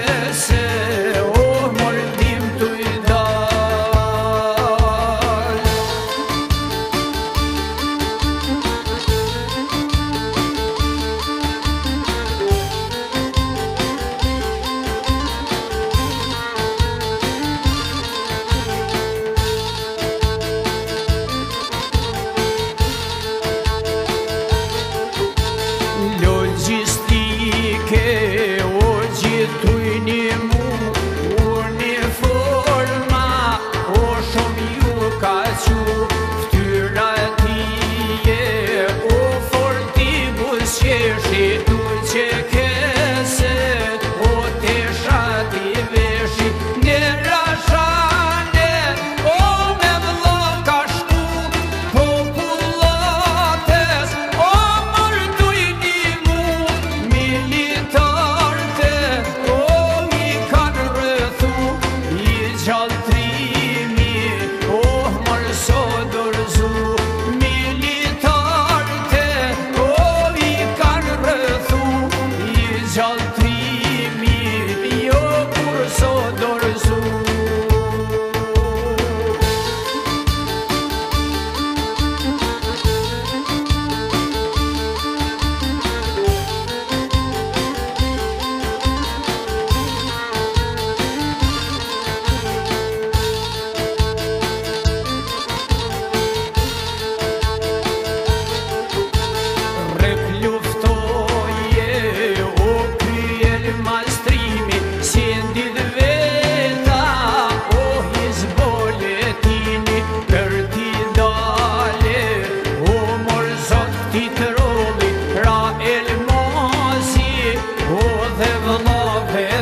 esquecer. benim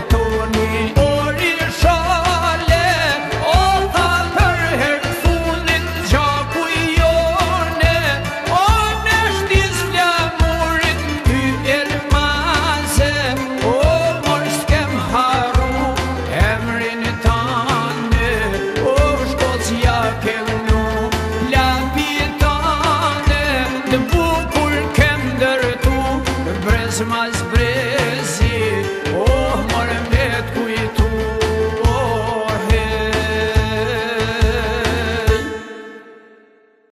tårna